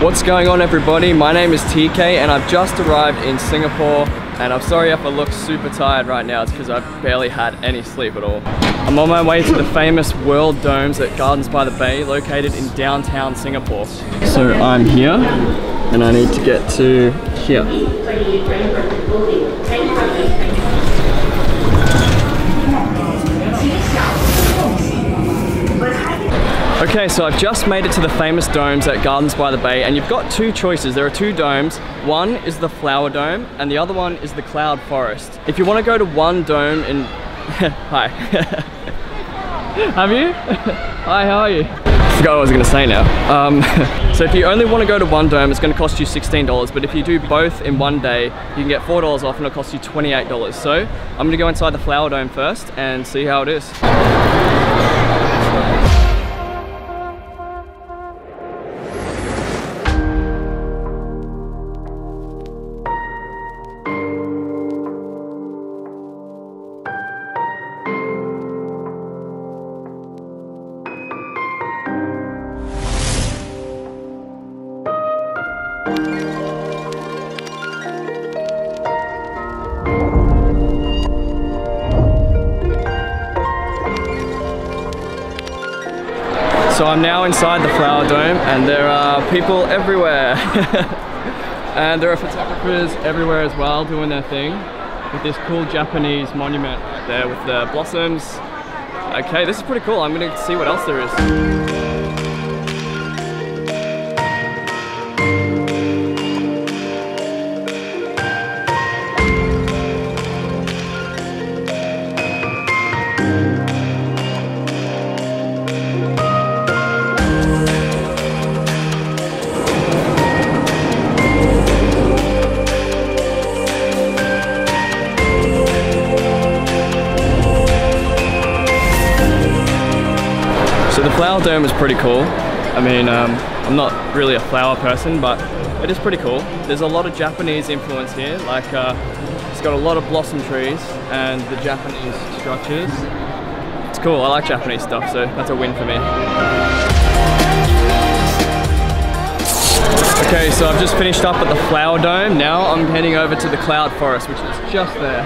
What's going on everybody? My name is TK and I've just arrived in Singapore and I'm sorry if I look super tired right now, it's because I've barely had any sleep at all. I'm on my way to the famous World Domes at Gardens by the Bay located in downtown Singapore. So I'm here and I need to get to here. Okay, so I've just made it to the famous domes at Gardens by the Bay and you've got two choices. There are two domes. One is the Flower Dome and the other one is the Cloud Forest. If you want to go to one dome in... Hi. Have you? Hi, how are you? forgot what I was going to say now. Um, so if you only want to go to one dome, it's going to cost you $16. But if you do both in one day, you can get $4 off and it'll cost you $28. So I'm going to go inside the Flower Dome first and see how it is. So I'm now inside the Flower Dome and there are people everywhere. and there are photographers everywhere as well doing their thing with this cool Japanese monument right there with the blossoms. Okay, this is pretty cool. I'm gonna see what else there is. So the flower dome is pretty cool. I mean, um, I'm not really a flower person, but it is pretty cool. There's a lot of Japanese influence here, like uh, it's got a lot of blossom trees and the Japanese structures. It's cool, I like Japanese stuff, so that's a win for me. Okay, so I've just finished up at the Flower Dome. Now I'm heading over to the Cloud Forest, which is just there.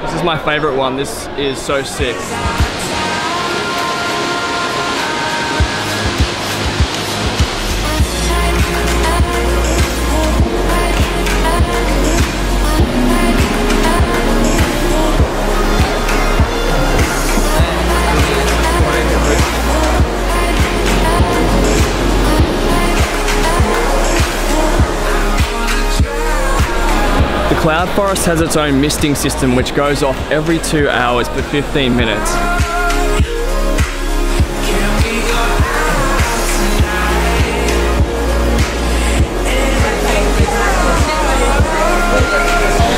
This is my favorite one. This is so sick. Cloud Forest has its own misting system which goes off every two hours for 15 minutes.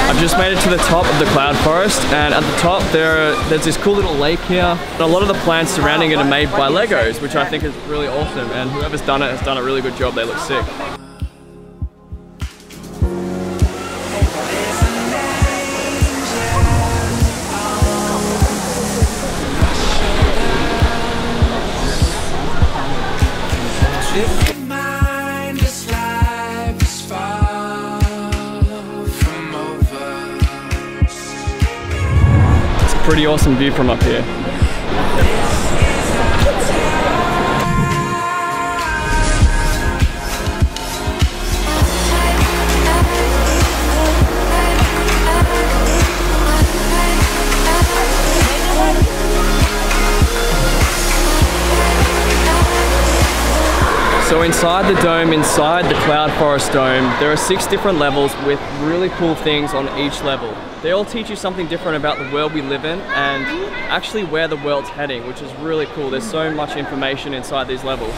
I've just made it to the top of the cloud forest and at the top there are, there's this cool little lake here and a lot of the plants surrounding it are made by Legos which I think is really awesome and whoever's done it has done a really good job, they look sick. Pretty awesome view from up here. So inside the dome, inside the Cloud Forest Dome, there are six different levels with really cool things on each level. They all teach you something different about the world we live in and actually where the world's heading, which is really cool. There's so much information inside these levels.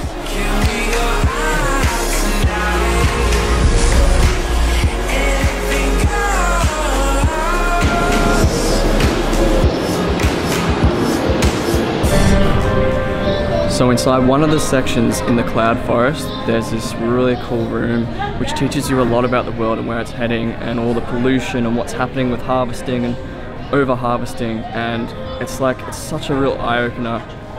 So inside one of the sections in the cloud forest, there's this really cool room which teaches you a lot about the world and where it's heading and all the pollution and what's happening with harvesting and over harvesting and it's like it's such a real eye-opener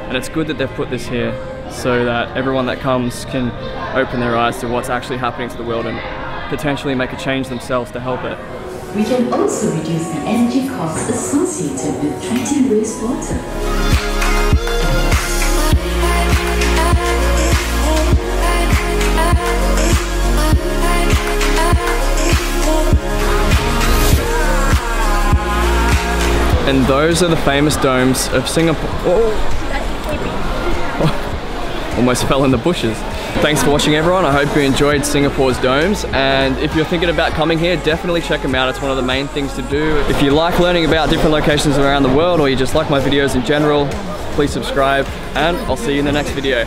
and it's good that they've put this here so that everyone that comes can open their eyes to what's actually happening to the world and potentially make a change themselves to help it. We can also reduce the energy costs associated with treating wastewater. And those are the famous domes of Singapore. Oh. Almost fell in the bushes. Thanks for watching everyone. I hope you enjoyed Singapore's domes. And if you're thinking about coming here, definitely check them out. It's one of the main things to do. If you like learning about different locations around the world or you just like my videos in general, please subscribe and I'll see you in the next video.